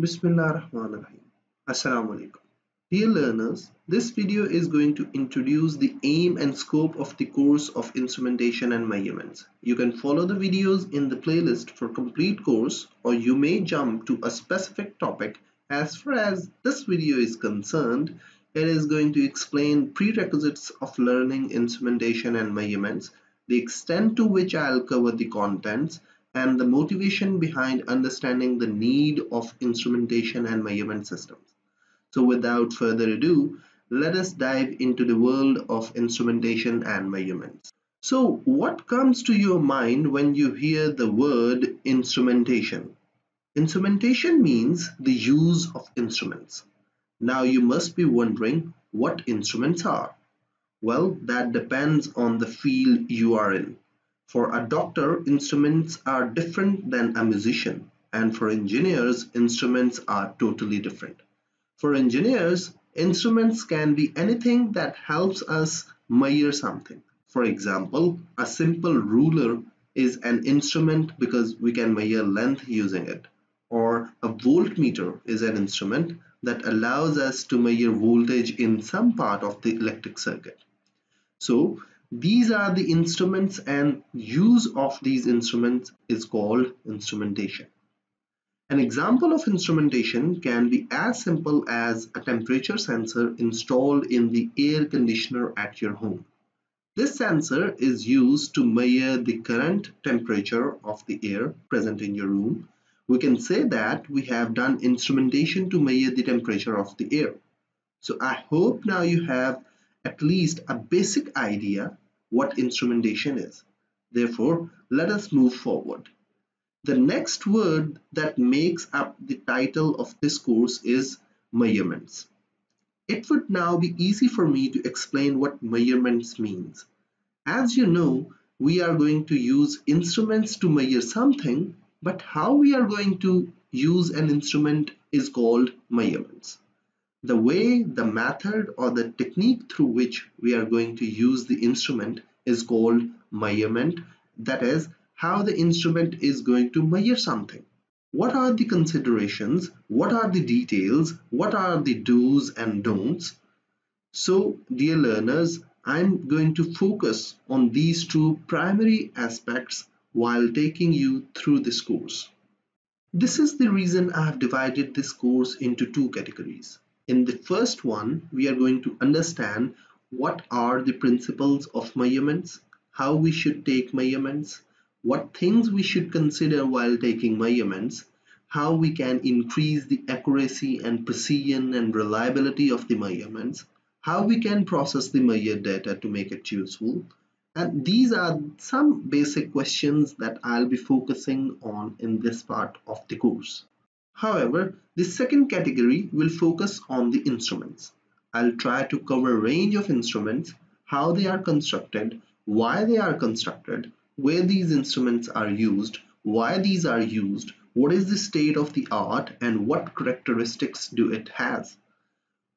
Bismillah Rahman Rahim. Assalamu alaikum. Dear learners, this video is going to introduce the aim and scope of the course of instrumentation and measurements. You can follow the videos in the playlist for complete course or you may jump to a specific topic. As far as this video is concerned, it is going to explain prerequisites of learning instrumentation and measurements, the extent to which I'll cover the contents, and the motivation behind understanding the need of instrumentation and measurement systems. So without further ado, let us dive into the world of instrumentation and measurements. So what comes to your mind when you hear the word instrumentation? Instrumentation means the use of instruments. Now you must be wondering what instruments are. Well, that depends on the field you are in. For a doctor, instruments are different than a musician, and for engineers, instruments are totally different. For engineers, instruments can be anything that helps us measure something. For example, a simple ruler is an instrument because we can measure length using it. Or a voltmeter is an instrument that allows us to measure voltage in some part of the electric circuit. So these are the instruments and use of these instruments is called instrumentation. An example of instrumentation can be as simple as a temperature sensor installed in the air conditioner at your home. This sensor is used to measure the current temperature of the air present in your room. We can say that we have done instrumentation to measure the temperature of the air. So I hope now you have at least a basic idea what instrumentation is. Therefore, let us move forward. The next word that makes up the title of this course is measurements. It would now be easy for me to explain what measurements means. As you know, we are going to use instruments to measure something, but how we are going to use an instrument is called measurements. The way, the method or the technique through which we are going to use the instrument is called measurement. That is how the instrument is going to measure something. What are the considerations? What are the details? What are the do's and don'ts? So dear learners, I'm going to focus on these two primary aspects while taking you through this course. This is the reason I have divided this course into two categories. In the first one, we are going to understand what are the principles of measurements, how we should take measurements, what things we should consider while taking measurements, how we can increase the accuracy and precision and reliability of the measurements, how we can process the measured data to make it useful. And these are some basic questions that I'll be focusing on in this part of the course. However, the second category will focus on the instruments. I'll try to cover a range of instruments, how they are constructed, why they are constructed, where these instruments are used, why these are used, what is the state of the art and what characteristics do it has.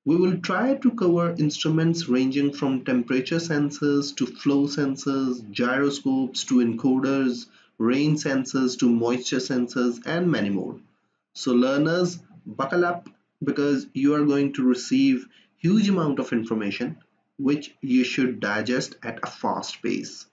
We will try to cover instruments ranging from temperature sensors to flow sensors, gyroscopes to encoders, rain sensors to moisture sensors and many more. So learners, buckle up because you are going to receive huge amount of information which you should digest at a fast pace.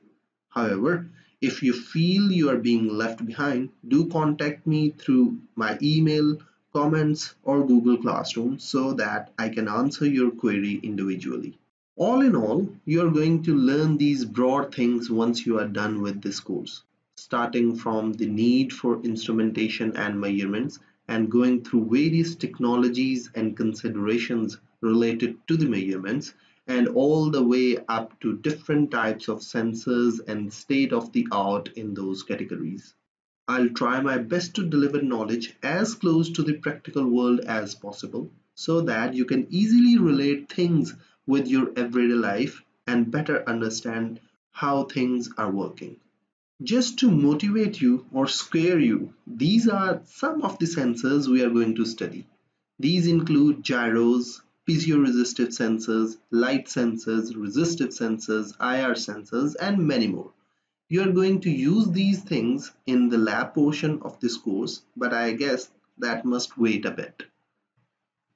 However, if you feel you are being left behind, do contact me through my email, comments or Google Classroom so that I can answer your query individually. All in all, you are going to learn these broad things once you are done with this course, starting from the need for instrumentation and measurements and going through various technologies and considerations related to the measurements and all the way up to different types of sensors and state of the art in those categories. I'll try my best to deliver knowledge as close to the practical world as possible so that you can easily relate things with your everyday life and better understand how things are working. Just to motivate you or scare you, these are some of the sensors we are going to study. These include gyros, piezoresistive sensors, light sensors, resistive sensors, IR sensors, and many more. You are going to use these things in the lab portion of this course, but I guess that must wait a bit.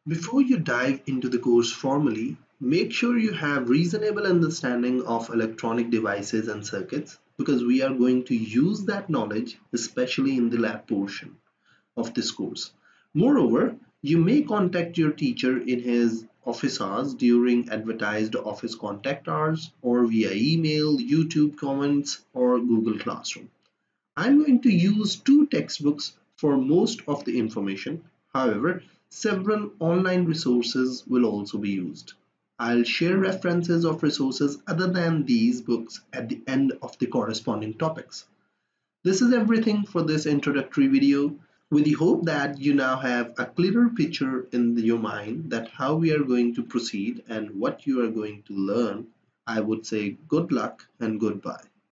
Before you dive into the course formally, make sure you have reasonable understanding of electronic devices and circuits because we are going to use that knowledge especially in the lab portion of this course. Moreover, you may contact your teacher in his office hours during advertised office contact hours or via email, YouTube comments or Google Classroom. I'm going to use two textbooks for most of the information. However, several online resources will also be used. I'll share references of resources other than these books at the end of the corresponding topics. This is everything for this introductory video with the hope that you now have a clearer picture in your mind that how we are going to proceed and what you are going to learn. I would say good luck and goodbye.